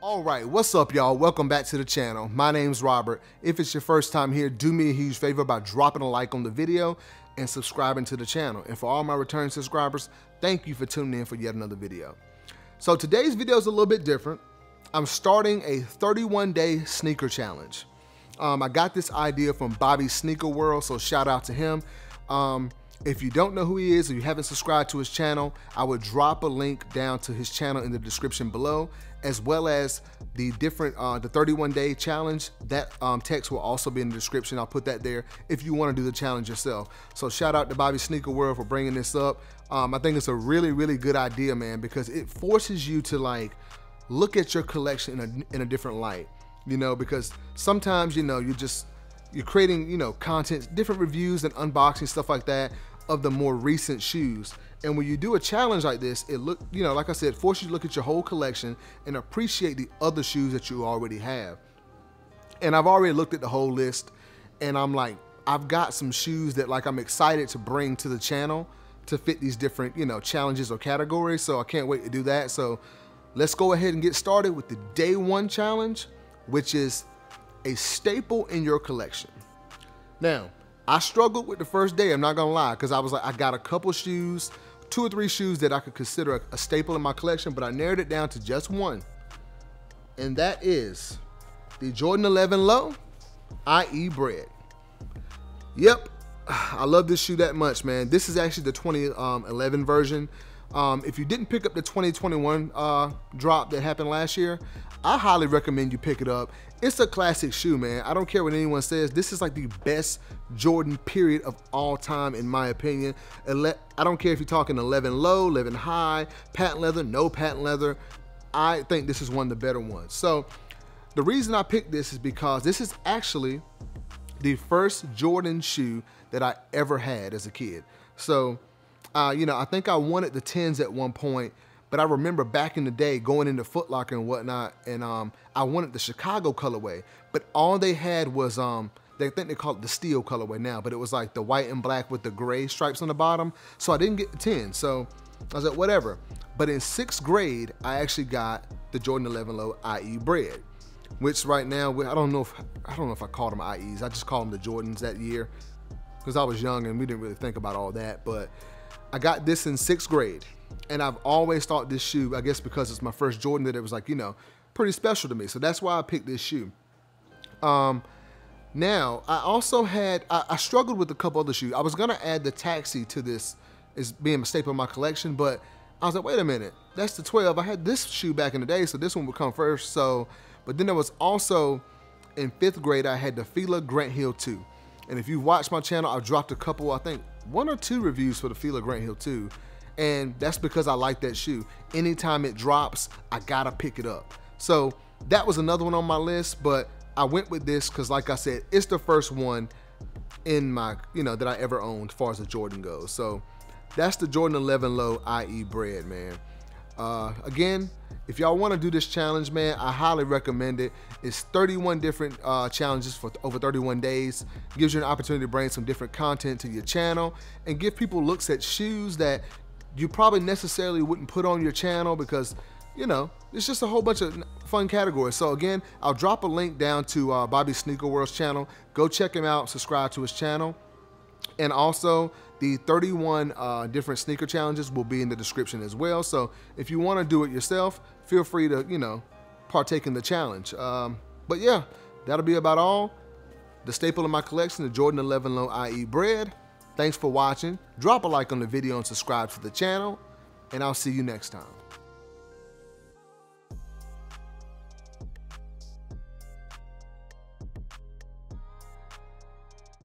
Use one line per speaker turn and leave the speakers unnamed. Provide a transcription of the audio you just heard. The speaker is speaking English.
All right, what's up, y'all? Welcome back to the channel. My name's Robert. If it's your first time here, do me a huge favor by dropping a like on the video and subscribing to the channel. And for all my returning subscribers, thank you for tuning in for yet another video. So today's video is a little bit different. I'm starting a 31 day sneaker challenge. Um, I got this idea from Bobby Sneaker World, so shout out to him. Um, if you don't know who he is or you haven't subscribed to his channel, I would drop a link down to his channel in the description below, as well as the different, uh, the 31 day challenge. That um, text will also be in the description. I'll put that there if you want to do the challenge yourself. So shout out to Bobby Sneaker World for bringing this up. Um, I think it's a really, really good idea, man, because it forces you to like look at your collection in a, in a different light, you know, because sometimes, you know, you just, you're creating, you know, content, different reviews and unboxing, stuff like that of the more recent shoes. And when you do a challenge like this, it look, you know, like I said, force you to look at your whole collection and appreciate the other shoes that you already have. And I've already looked at the whole list and I'm like, I've got some shoes that like I'm excited to bring to the channel to fit these different, you know, challenges or categories. So I can't wait to do that. So let's go ahead and get started with the day one challenge, which is a staple in your collection. Now, I struggled with the first day, I'm not gonna lie, because I was like, I got a couple shoes, two or three shoes that I could consider a, a staple in my collection, but I narrowed it down to just one. And that is the Jordan 11 Low, IE Bred. Yep, I love this shoe that much, man. This is actually the 2011 um, version. Um, if you didn't pick up the 2021 uh, drop that happened last year, I highly recommend you pick it up. It's a classic shoe, man. I don't care what anyone says. This is like the best Jordan period of all time, in my opinion. I don't care if you're talking 11 low, 11 high, patent leather, no patent leather. I think this is one of the better ones. So the reason I picked this is because this is actually the first Jordan shoe that I ever had as a kid. So uh, you know, I think I wanted the 10s at one point, but I remember back in the day going into Foot Locker and whatnot, and um, I wanted the Chicago colorway, but all they had was, um, they think they call it the steel colorway now, but it was like the white and black with the gray stripes on the bottom. So I didn't get the 10. So I was like, whatever. But in sixth grade, I actually got the Jordan 11 Low IE bred, which right now, I don't know if, I don't know if I called them IEs. I just called them the Jordans that year because I was young and we didn't really think about all that. But I got this in sixth grade, and I've always thought this shoe, I guess because it's my first Jordan, that it was like, you know, pretty special to me. So that's why I picked this shoe. Um, now, I also had, I, I struggled with a couple other shoes. I was gonna add the Taxi to this as being a staple in my collection, but I was like, wait a minute, that's the 12. I had this shoe back in the day, so this one would come first. So, but then there was also, in fifth grade, I had the Fila Grant Hill 2. And if you watch my channel, I've dropped a couple, I think one or two reviews for the Fila Grant Hill 2. And that's because I like that shoe. Anytime it drops, I gotta pick it up. So that was another one on my list, but I went with this because like I said, it's the first one in my, you know, that I ever owned as far as the Jordan goes. So that's the Jordan 11 Low IE bred, man. Uh, again, if y'all want to do this challenge, man, I highly recommend it. It's 31 different uh, challenges for over 31 days. Gives you an opportunity to bring some different content to your channel and give people looks at shoes that you probably necessarily wouldn't put on your channel because, you know, it's just a whole bunch of fun categories. So again, I'll drop a link down to uh, Bobby Sneaker World's channel. Go check him out, subscribe to his channel. And also, the 31 uh, different sneaker challenges will be in the description as well. So if you want to do it yourself, feel free to, you know, partake in the challenge. Um, but yeah, that'll be about all. The staple of my collection, the Jordan 11 Low IE Bred. Thanks for watching. Drop a like on the video and subscribe to the channel. And I'll see you next time.